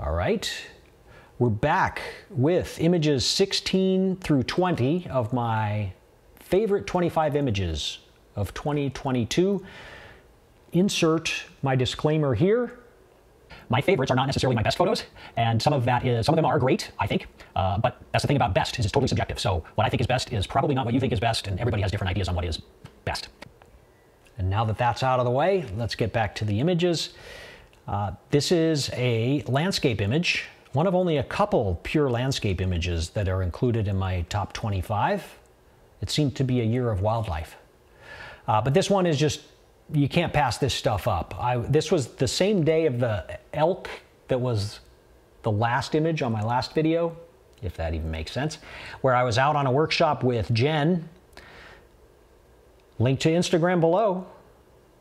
All right. We're back with images 16 through 20 of my favorite 25 images of 2022. Insert my disclaimer here. My favorites are not necessarily my best photos, and some of that is some of them are great, I think. Uh, but that's the thing about best is it's totally subjective. So what I think is best is probably not what you think is best, and everybody has different ideas on what is best. And now that that's out of the way, let's get back to the images. Uh, this is a landscape image, one of only a couple pure landscape images that are included in my top 25. It seemed to be a year of wildlife. Uh, but this one is just, you can't pass this stuff up. I, this was the same day of the elk that was the last image on my last video, if that even makes sense, where I was out on a workshop with Jen. Link to Instagram below.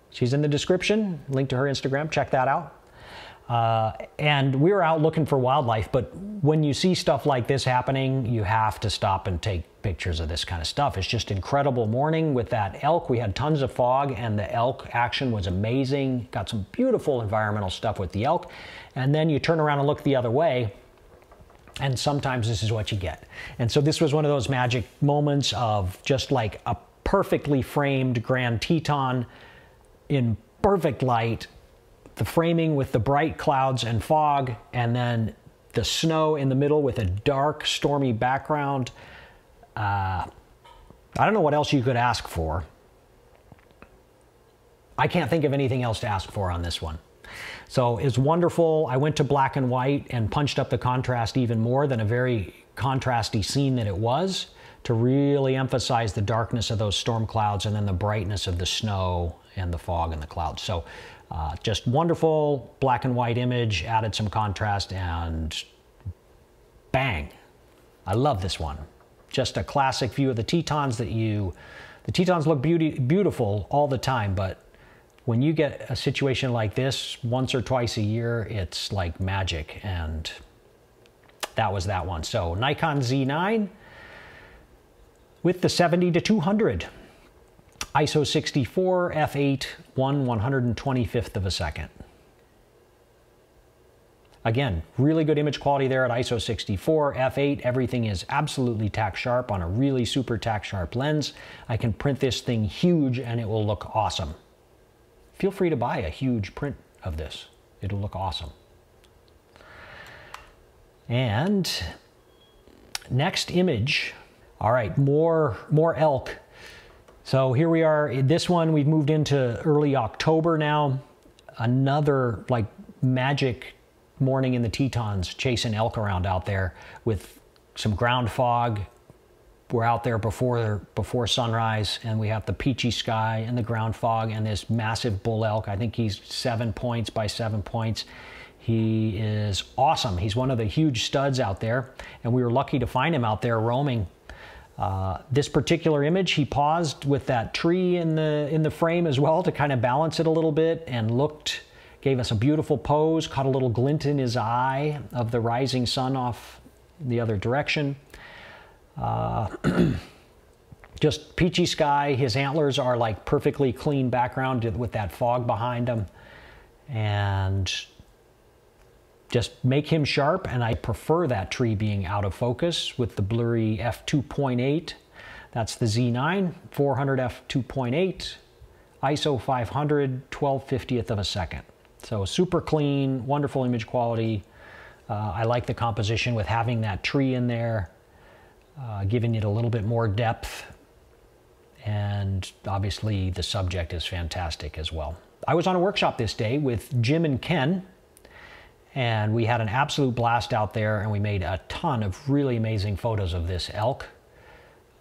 She's in the description. Link to her Instagram. Check that out. Uh, and we were out looking for wildlife, but when you see stuff like this happening, you have to stop and take pictures of this kind of stuff. It's just incredible morning with that elk. We had tons of fog, and the elk action was amazing. Got some beautiful environmental stuff with the elk. And then you turn around and look the other way, and sometimes this is what you get. And so this was one of those magic moments of just like a perfectly framed Grand Teton in perfect light the framing with the bright clouds and fog, and then the snow in the middle with a dark, stormy background. Uh, I don't know what else you could ask for. I can't think of anything else to ask for on this one. So it's wonderful. I went to black and white and punched up the contrast even more than a very contrasty scene that it was to really emphasize the darkness of those storm clouds and then the brightness of the snow and the fog and the clouds. So uh, just wonderful black and white image, added some contrast, and bang. I love this one. Just a classic view of the Tetons that you, the Tetons look beauty, beautiful all the time, but when you get a situation like this once or twice a year, it's like magic. And that was that one. So Nikon Z9 with the 70 to 200. ISO 64, f8, 1 125th of a second. Again, really good image quality there at ISO 64, f8, everything is absolutely tack sharp on a really super tack sharp lens. I can print this thing huge and it will look awesome. Feel free to buy a huge print of this. It'll look awesome. And next image, all right, more, more elk so here we are. This one we've moved into early October now. Another like magic morning in the Tetons, chasing elk around out there with some ground fog. We're out there before before sunrise, and we have the peachy sky and the ground fog and this massive bull elk. I think he's seven points by seven points. He is awesome. He's one of the huge studs out there, and we were lucky to find him out there roaming uh, this particular image, he paused with that tree in the, in the frame as well to kind of balance it a little bit and looked, gave us a beautiful pose, caught a little glint in his eye of the rising sun off the other direction. Uh, just peachy sky. His antlers are like perfectly clean background with that fog behind him. And just make him sharp and I prefer that tree being out of focus with the blurry f2.8 that's the Z9 400 f2.8 ISO 500 12 50th of a second. So super clean wonderful image quality. Uh, I like the composition with having that tree in there uh, giving it a little bit more depth. And obviously the subject is fantastic as well. I was on a workshop this day with Jim and Ken and we had an absolute blast out there and we made a ton of really amazing photos of this elk.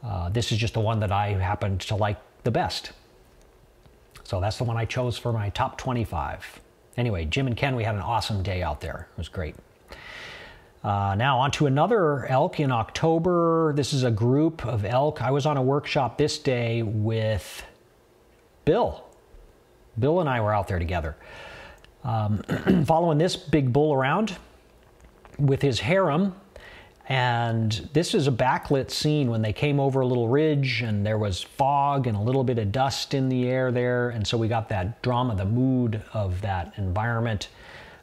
Uh, this is just the one that I happened to like the best. So that's the one I chose for my top 25. Anyway, Jim and Ken, we had an awesome day out there. It was great. Uh, now on to another elk in October. This is a group of elk. I was on a workshop this day with Bill. Bill and I were out there together um, following this big bull around with his harem. And this is a backlit scene when they came over a little ridge and there was fog and a little bit of dust in the air there. And so we got that drama, the mood of that environment.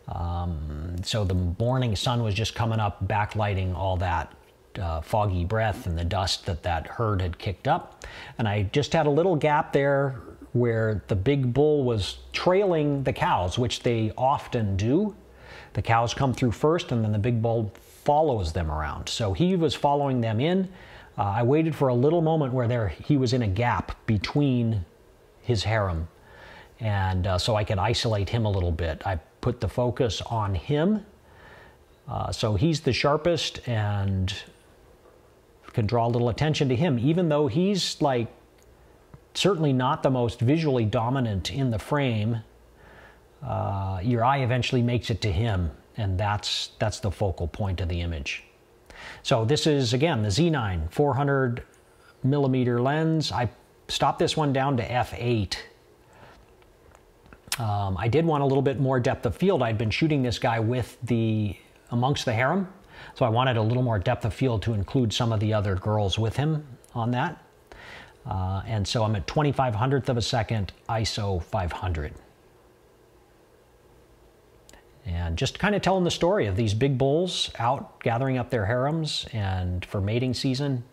Um, so the morning sun was just coming up, backlighting all that uh, foggy breath and the dust that that herd had kicked up. And I just had a little gap there where the big bull was trailing the cows, which they often do. The cows come through first and then the big bull follows them around. So he was following them in. Uh, I waited for a little moment where there he was in a gap between his harem. And uh, so I could isolate him a little bit. I put the focus on him. Uh, so he's the sharpest and can draw a little attention to him, even though he's like certainly not the most visually dominant in the frame. Uh, your eye eventually makes it to him, and that's that's the focal point of the image. So this is again the Z9 400 millimeter lens. I stopped this one down to f8. Um, I did want a little bit more depth of field. I'd been shooting this guy with the amongst the harem, so I wanted a little more depth of field to include some of the other girls with him on that. Uh, and so I'm at 25 hundredth of a second, ISO 500. And just kind of telling the story of these big bulls out gathering up their harems and for mating season.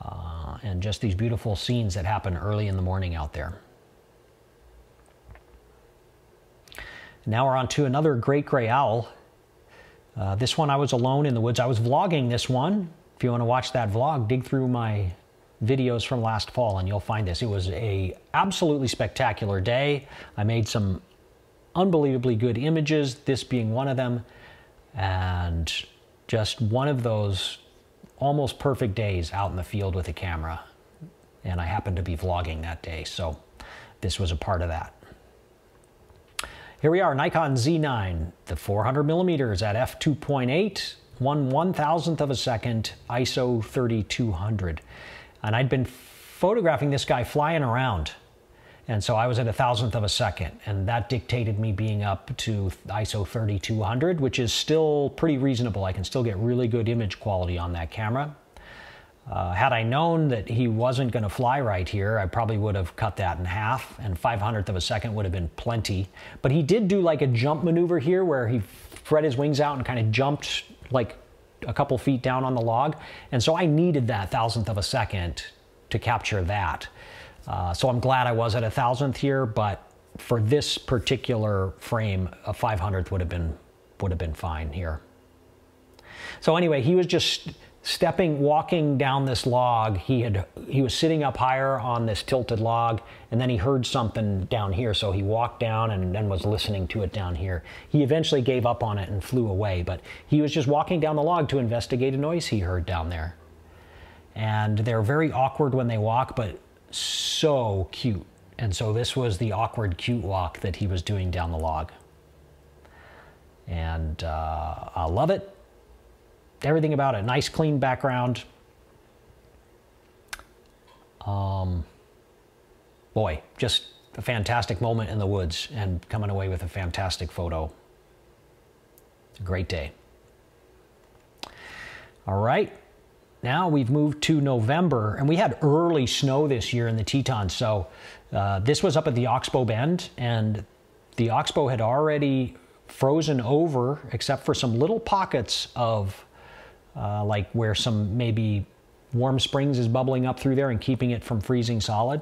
Uh, and just these beautiful scenes that happen early in the morning out there. Now we're on to another great gray owl. Uh, this one I was alone in the woods. I was vlogging this one. If you want to watch that vlog, dig through my videos from last fall and you'll find this. It was a absolutely spectacular day. I made some unbelievably good images, this being one of them, and just one of those almost perfect days out in the field with a camera. And I happened to be vlogging that day, so this was a part of that. Here we are, Nikon Z9, the 400 millimeters at f2.8, one one thousandth of a second, ISO 3200. And I'd been photographing this guy flying around. And so I was at a thousandth of a second, and that dictated me being up to ISO 3200, which is still pretty reasonable. I can still get really good image quality on that camera. Uh, had I known that he wasn't going to fly right here, I probably would have cut that in half, and 500th of a second would have been plenty. But he did do like a jump maneuver here where he spread his wings out and kind of jumped like a couple feet down on the log. And so I needed that thousandth of a second to capture that. Uh, so I'm glad I was at a thousandth here, but for this particular frame, a 500th would have been would have been fine here. So anyway, he was just stepping, walking down this log, he had he was sitting up higher on this tilted log, and then he heard something down here. So he walked down and then was listening to it down here. He eventually gave up on it and flew away, but he was just walking down the log to investigate a noise he heard down there. And they're very awkward when they walk, but so cute. And so this was the awkward, cute walk that he was doing down the log. And uh, I love it everything about it. Nice, clean background. Um, boy, just a fantastic moment in the woods and coming away with a fantastic photo. A great day. All right, now we've moved to November, and we had early snow this year in the Tetons. So uh, this was up at the Oxbow Bend, and the Oxbow had already frozen over, except for some little pockets of uh, like where some maybe warm springs is bubbling up through there and keeping it from freezing solid.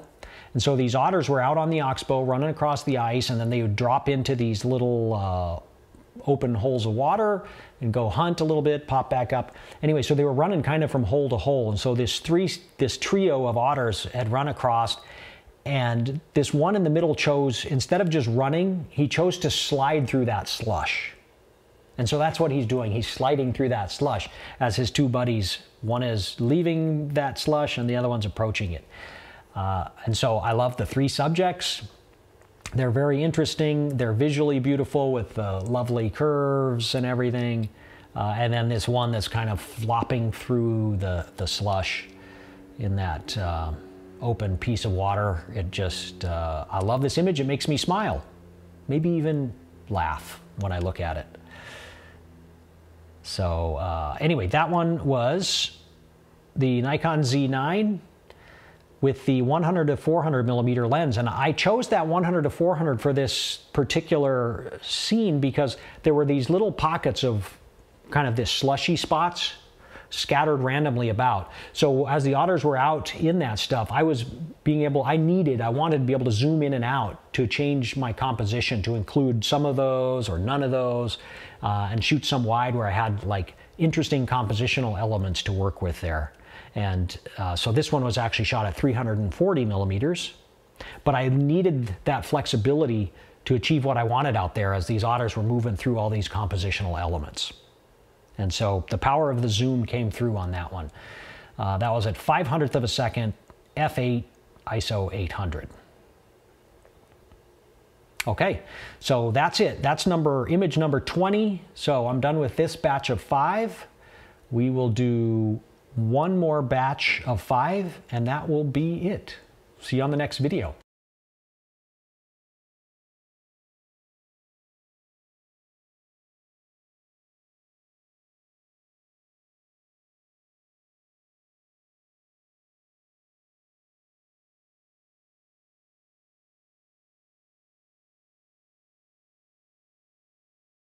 And so these otters were out on the oxbow running across the ice and then they would drop into these little uh, open holes of water and go hunt a little bit, pop back up. Anyway, so they were running kind of from hole to hole. And so this three, this trio of otters had run across and this one in the middle chose, instead of just running, he chose to slide through that slush. And so that's what he's doing. He's sliding through that slush as his two buddies, one is leaving that slush and the other one's approaching it. Uh, and so I love the three subjects. They're very interesting. They're visually beautiful with the lovely curves and everything. Uh, and then this one that's kind of flopping through the, the slush in that uh, open piece of water. It just, uh, I love this image. It makes me smile, maybe even laugh when I look at it. So uh, anyway, that one was the Nikon Z9. with the 100 to 400 millimeter lens. And I chose that 100 to 400 for this particular scene because there were these little pockets of kind of this slushy spots scattered randomly about. So as the otters were out in that stuff, I was being able, I needed, I wanted to be able to zoom in and out to change my composition to include some of those or none of those uh, and shoot some wide where I had like interesting compositional elements to work with there. And uh, so this one was actually shot at 340 millimeters, but I needed that flexibility to achieve what I wanted out there as these otters were moving through all these compositional elements. And so the power of the zoom came through on that one. Uh, that was at 500th of a second, f8, ISO 800. Okay, so that's it. That's number image number 20. So I'm done with this batch of five. We will do one more batch of five, and that will be it. See you on the next video.